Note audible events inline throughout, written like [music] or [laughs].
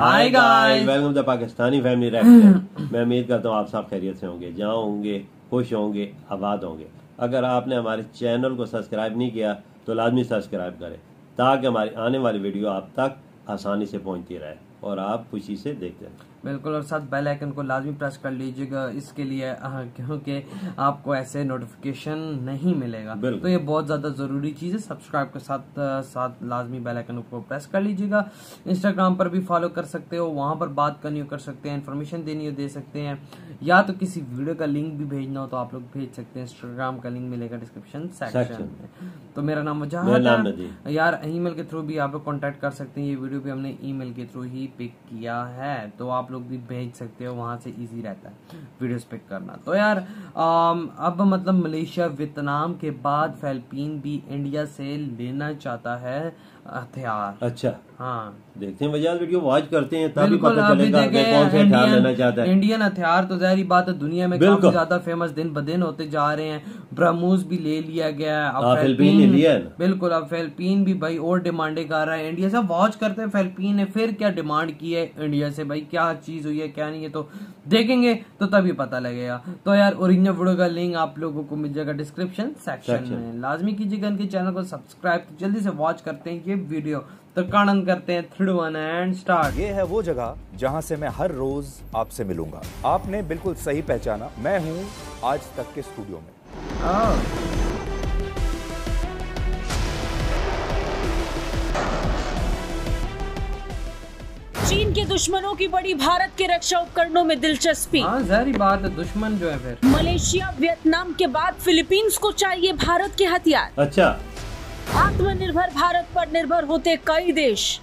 Hi guys welcome to Pakistani family restaurant मैं उम्मीद करता हूँ आप सब खैरियत से होंगे जहाँ होंगे खुश होंगे आबाद होंगे। अगर आपने हमारे चैनल को सब्सक्राइब नहीं किया तो लाजमी सब्सक्राइब करें ताकि हमारी आने वाली वीडियो आप तक आसानी से पहुँचती रहे। और आप खुशी से देखते रहें बिल्कुल और साथ बेल आइकन को लाजमी प्रेस कर लीजिएगा। इसके लिए क्योंकि आपको ऐसे नोटिफिकेशन नहीं मिलेगा। तो ये बहुत ज़्यादा ज़रूरी चीज़ है। सब्सक्राइब के साथ साथ लाजमी बेल आइकन को प्रेस कर लीजिएगा। इंस्टाग्राम पर भी फॉलो कर सकते हो। वहाँ पर बात करनी हो कर सकते हैं। इन्फॉर्मेशन देनी हो दे सकते हैं। या तो किसी वीडियो का लिंक भी भेजना हो तो आप लोग भेज सकते हैं। इंस्टाग्राम का लिंक मिलेगा डिस्क्रिप्शन सेक्शन में। तो मेरा नाम वजह यार ईमेल के थ्रू भी आप लोग कॉन्टेक्ट कर सकते हैं। ये वीडियो भी हमने ईमेल के थ्रू ही पिक किया है तो आप लोग भी भेज सकते हो वहाँ से इजी रहता है वीडियोस पिक करना। तो यार आम, अब मतलब मलेशिया वियतनाम के बाद फिलिपीन भी इंडिया से लेना चाहता है हथियार अच्छा। हाँ। देखते हैं वजह वीडियो वॉच करते हैं तभी पता चलेगा कि कौन से हथियार लेना चाहता है। इंडियन हथियार तो जहरी बात है दुनिया में काफ़ी ज़्यादा फ़ेमस दिन ब दिन होते जा रहे हैं। ब्रह्मूस भी ले लिया गया है अब फिलिपीन लिया है। बिल्कुल अब फिलिपीन भी भाई और डिमांडे कर रहा है इंडिया से। वॉच करते हैं फिलिपीन ने फिर क्या डिमांड की है इंडिया से भाई? क्या चीज़ हुई है क्या नहीं है? तो देखेंगे तो तभी पता लगेगा। तो यार ओरिजिनल वीडियो का लिंक आप लोगों को मिल जाएगा डिस्क्रिप्शन सेक्शन में। लाजमी कीजिएगा इनके चैनल को सब्सक्राइब जल्दी से वॉच करते हैं ये वीडियो तो कानन करते हैं थ्री वन एंड स्टार्ट ये है वो जगह जहाँ से मैं हर रोज आपसे मिलूँगा। आपने बिल्कुल सही पहचाना। मैं हूँ आज तक के स्टूडियो में। चीन के दुश्मनों की बड़ी भारत के रक्षा उपकरणों में दिलचस्पी। हाँ जहरी बात है दुश्मन जो है फिर। मलेशिया वियतनाम के बाद फिलीपींस को चाहिए भारत के हथियार। अच्छा। आत्मनिर्भर भारत पर निर्भर होते कई देश।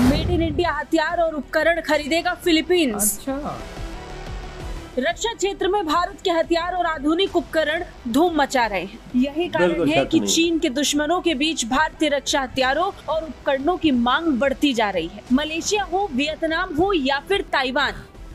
मेड इन इंडिया हथियार और उपकरण खरीदेगा फिलीपींस। अच्छा। रक्षा क्षेत्र में भारत के हथियार और आधुनिक उपकरण धूम मचा रहे हैं। यही कारण है कि चीन के दुश्मनों के बीच भारतीय रक्षा हथियारों और उपकरणों की मांग बढ़ती जा रही है। मलेशिया हो वियतनाम हो या फिर ताइवान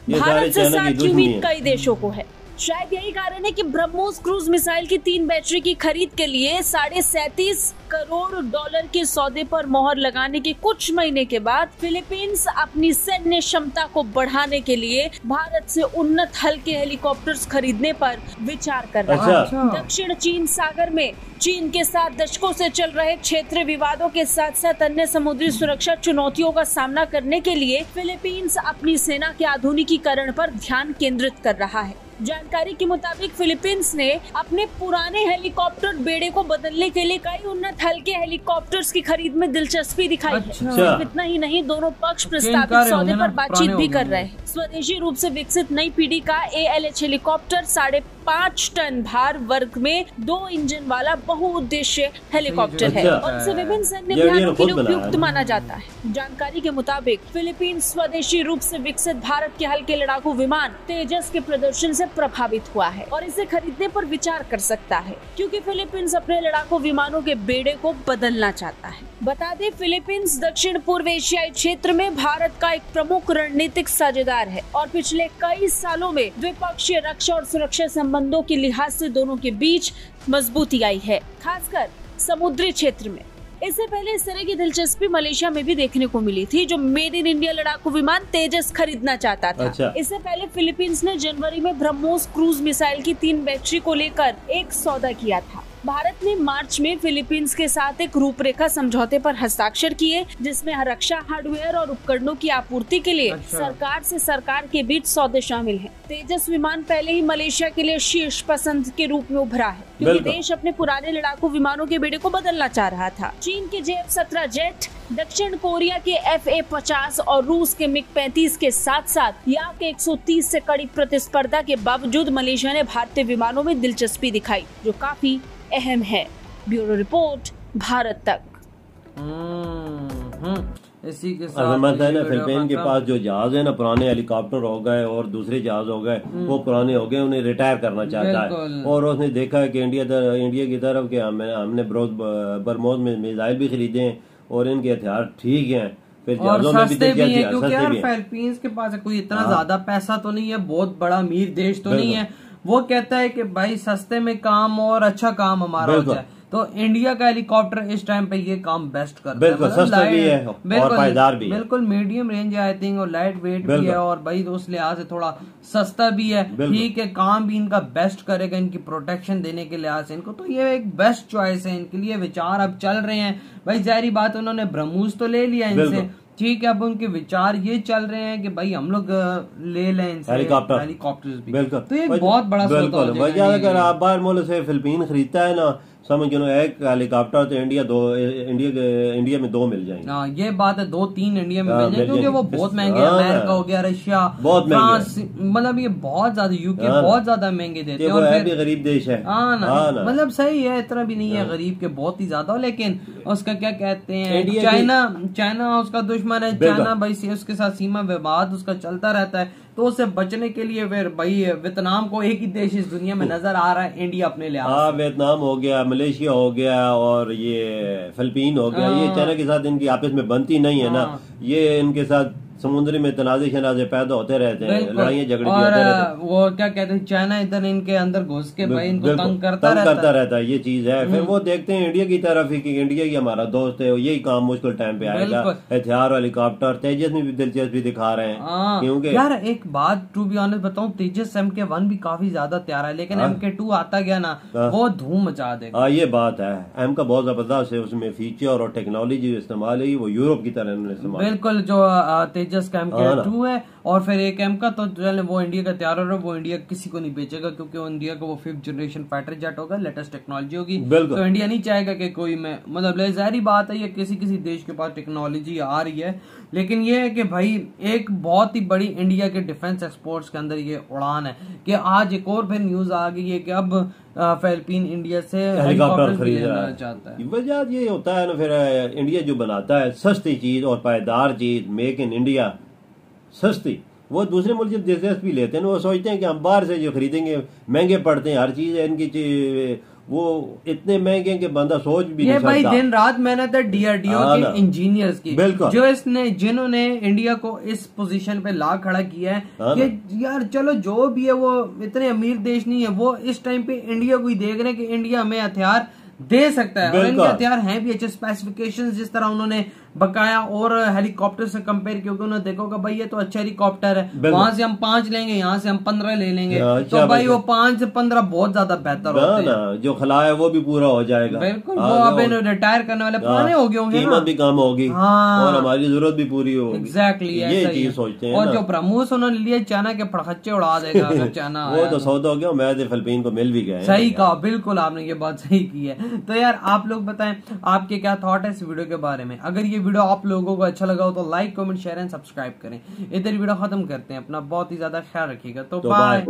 भारत से साथ की उम्मीद कई देशों को है। शायद यही कारण है कि ब्रह्मोस क्रूज मिसाइल की तीन बैटरी की खरीद के लिए साढ़े सैतीस करोड़ डॉलर के सौदे पर मोहर लगाने के कुछ महीने के बाद फिलीपींस अपनी सैन्य क्षमता को बढ़ाने के लिए भारत से उन्नत हल्के हेलीकॉप्टर्स खरीदने पर विचार कर रहा है अच्छा। दक्षिण चीन सागर में चीन के साथ दशकों से चल रहे क्षेत्र विवादों के साथ साथ अन्य समुद्री सुरक्षा चुनौतियों का सामना करने के लिए फिलीपींस अपनी सेना के आधुनिकीकरण पर ध्यान केंद्रित कर रहा है जानकारी के मुताबिक फिलीपींस ने अपने पुराने हेलीकॉप्टर बेड़े को बदलने के लिए कई उन्नत हल्के हेलीकॉप्टर्स की खरीद में दिलचस्पी दिखाई अच्छा। है इतना ही नहीं दोनों पक्ष प्रस्तावित सौदे पर बातचीत भी कर रहे हैं। स्वदेशी रूप से विकसित नई पीढ़ी का ए एल एच हेलीकॉप्टर साढ़े पाँच टन भार वर्ग में दो इंजन वाला बहुउद्देश्य हेलीकॉप्टर है। अच्छा। और इसे विभिन्न सैन्य अभियानों के लिए उपयुक्त माना जाता है। जानकारी के मुताबिक फिलीपींस स्वदेशी रूप से विकसित भारत के हल्के लड़ाकू विमान तेजस के प्रदर्शन से प्रभावित हुआ है और इसे खरीदने पर विचार कर सकता है, क्योंकि फिलीपींस अपने लड़ाकू विमानों के बेड़े को बदलना चाहता है। बता दें, फिलीपींस दक्षिण पूर्व एशियाई क्षेत्र में भारत का एक प्रमुख रणनीतिक साझेदार है और पिछले कई सालों में द्विपक्षीय रक्षा और सुरक्षा संबंधों के लिहाज से दोनों के बीच मजबूती आई है, खासकर समुद्री क्षेत्र में। इससे पहले इस तरह की दिलचस्पी मलेशिया में भी देखने को मिली थी जो मेड इन इंडिया लड़ाकू विमान तेजस खरीदना चाहता था अच्छा। इससे पहले फिलीपींस ने जनवरी में ब्रह्मोस क्रूज मिसाइल की तीन बैटरी को लेकर एक सौदा किया था भारत ने मार्च में फिलीपींस के साथ एक रूपरेखा समझौते पर हस्ताक्षर किए जिसमें रक्षा हार्डवेयर और उपकरणों की आपूर्ति के लिए अच्छा। सरकार से सरकार के बीच सौदे शामिल हैं। तेजस विमान पहले ही मलेशिया के लिए शीर्ष पसंद के रूप में उभरा है क्योंकि देश अपने पुराने लड़ाकू विमानों के बेड़े को बदलना चाह रहा था चीन के जे सत्रह जेट दक्षिण कोरिया के एफ़ ए पचास और रूस के मिग पैंतीस के साथ साथ याक एक सौ तीस ऐसी कड़ी प्रतिस्पर्धा के बावजूद मलेशिया ने भारतीय विमानों में दिलचस्पी दिखाई जो काफ़ी अहम है। ब्यूरो रिपोर्ट भारत तक। हम्म, हम्म। इसी के साथ है ना फिलिपीन के पास जो जहाज़ है ना पुराने हेलीकॉप्टर हो गए और दूसरे जहाज़ हो गए हम्म। वो पुराने हो गए उन्हें रिटायर करना चाहता है। और उसने देखा है कि इंडिया दर, इंडिया की तरफ़ के हम, हमने बरमोज में मिसाइल भी खरीदे हैं और इनके हथियार ठीक हैं। फिर और सस्ते भी हैं क्योंकि यार फिलीपींस के पास कोई इतना हाँ। ज़्यादा पैसा तो नहीं है बहुत बड़ा अमीर देश तो नहीं है। वो कहता है कि भाई सस्ते में काम और अच्छा काम हमारा हो जाए। तो इंडिया का हेलीकॉप्टर इस टाइम पे ये काम बेस्ट कर बिल्कुल मतलब सस्ता भी है और पायदार भी बिल्कुल मीडियम रेंज है आई थिंक और लाइट वेट भी है और भाई उस लिहाज से थोड़ा सस्ता भी है। ठीक है काम भी इनका बेस्ट करेगा इनकी प्रोटेक्शन देने के लिहाज से इनको। तो ये एक बेस्ट चॉइस है इनके लिए विचार अब चल रहे हैं। भाई जारी बात उन्होंने ब्रह्मूस तो ले लिया इनसे। ठीक है अब उनके विचार ये चल रहे हैं कि भाई हम लोग ले लें हेलीकॉप्टर हेलीकॉप्टर बिल्कुल। तो ये बहुत बड़ा बिल्कुल। अगर आप बाहर मुल्क से फिलिपीन खरीदता है ना समझ लो एक हेलीकॉप्टर तो इंडिया दो इंडिया के इंडिया में दो मिल जाएँगे। हाँ ये बात है दो तीन इंडिया में हाँ, मिल जाएँगे क्योंकि वो बहुत महँगे हाँ, अमेरिका हो गया रशिया बहुत फ्रांस मतलब ये बहुत ज़्यादा यूके हाँ, बहुत ज़्यादा महँगे देते हैं और फिर गरीब देश है। हाँ ना मतलब सही है इतना भी नहीं है। गरीब के बहुत ही ज़्यादा लेकिन उसका क्या कहते हैं? चाइना चाइना उसका दुश्मन है चाइना भाई उसके साथ सीमा विवाद उसका चलता रहता है। तो उससे बचने के लिए फिर भाई वियतनाम को एक ही देश इस दुनिया में नज़र आ रहा है इंडिया अपने लिए हाँ वियतनाम हो गया मलेशिया हो गया और ये फिलिपीन हो गया। ये हाँ। चाइना के साथ इनकी आपस में बनती नहीं है ना। हाँ। ये इनके साथ समुद्र में तनाजे शनाजे पैदा होते रहते हैं लड़ाइयाँ झगड़े और वो क्या कहते हैं चाइना इधर इनके अंदर घुस के भाई इनको तंग करता तंग करता रहता है ये चीज़ है। फिर हम्म। वो देखते हैं इंडिया की तरफ़ ही कि इंडिया ही हमारा दोस्त है यही काम मुश्किल टाइम पे आएगा। हथियार हेलीकॉप्टर तेजस में भी दिलचस्पी दिखा रहे हैं। हाँ। क्योंकि यार एक बात टू बी ऑनेस्ट बताऊँ तेजस एम के वन भी काफ़ी ज़्यादा तैयार है लेकिन एम के टू आता गया ना हाँ। वो धूम मचा देगा। ये बात है। एम का बहुत ज़बरदस्त है उसमें फीचर और टेक्नोलॉजी इस्तेमाल है वो यूरोप की तरह इस्तेमाल बिल्कुल जो तेजस का एम के टू है और फिर एक एम का तो वो इंडिया का तैयार हो रहा है वो इंडिया किसी को नहीं बेचेगा क्योंकि वो इंडिया का वो फिफ्थ जनरेशन फाइटर जेट होगा लेटेस्ट टेक्नोलॉजी होगी। तो इंडिया नहीं चाहेगा कि कोई मैं मतलब जाहरी बात है ये किसी किसी देश के पास टेक्नोलॉजी आ रही है। लेकिन ये है कि भाई एक बहुत ही बड़ी इंडिया के डिफेंस एक्सपोर्ट्स के अंदर ये उड़ान है। कि आज एक और फिर न्यूज़ आ गई है कि अब फिलिपीन इंडिया से हेलीकॉप्टर खरीदना चाहता है। वजह ये होता है ना फिर इंडिया जो बनाता है सस्ती चीज़ और पायदार चीज़ मेक इन इंडिया सस्ती। वो दूसरे मुल्क जब दिलचस्पी लेते हैं वो सोचते हैं कि हम बाहर से जो खरीदेंगे महँगे पड़ते हैं हर चीज़ इनकी इनकी वो इतने महँगे कि बंदा सोच भी ये भाई दिन रात मेहनत है डीआरडीओ हाँ के इंजीनियर्स की। बिल्कुल। जो इसने जिन्होंने इंडिया को इस पोजीशन पे ला खड़ा किया है हाँ कि यार चलो जो भी है वो इतने अमीर देश नहीं है वो इस टाइम पे इंडिया को ही देख रहे हैं कि इंडिया हमें हथियार दे सकता है। और इनके हथियार हैं भी अच्छे स्पेसिफिकेशंस जिस तरह उन्होंने बकाया और हेलीकॉप्टर से कंपेयर क्योंकि उन्होंने देखोगा भाई ये तो अच्छा हेलीकॉप्टर है। वहाँ से हम पाँच लेंगे यहाँ से हम पंद्रह ले लेंगे। हाँ, तो भाई वो पाँच से पंद्रह बहुत ज़्यादा बेहतर होते हैं। जो खिला है वो भी पूरा हो जाएगा। बिल्कुल हाँ, वो अब रिटायर करने वाले हाँ, पुराने हो गए होंगे कीमत भी कम होगी और हमारी ज़रूरत भी पूरी होगी। एग्जैक्टली ये चीज़ सोचते हैं और जो ब्रह्मोस उन्होंने लिए चाइना के फड़खच्चे उड़ा देगा चाइना [laughs] वो तो सौदा हो गया मैं फिलिपीन को मिल भी गया सही कहा बिल्कुल आपने ये बात सही की है। तो यार आप लोग बताएँ आपके क्या थॉट है इस वीडियो के बारे में? अगर ये वीडियो आप लोगों को अच्छा लगा हो तो like comment share and subscribe करें। इधर वीडियो खत्म करते हैं। अपना बहुत ही ज़्यादा ख्याल रखिएगा। तो, तो बाय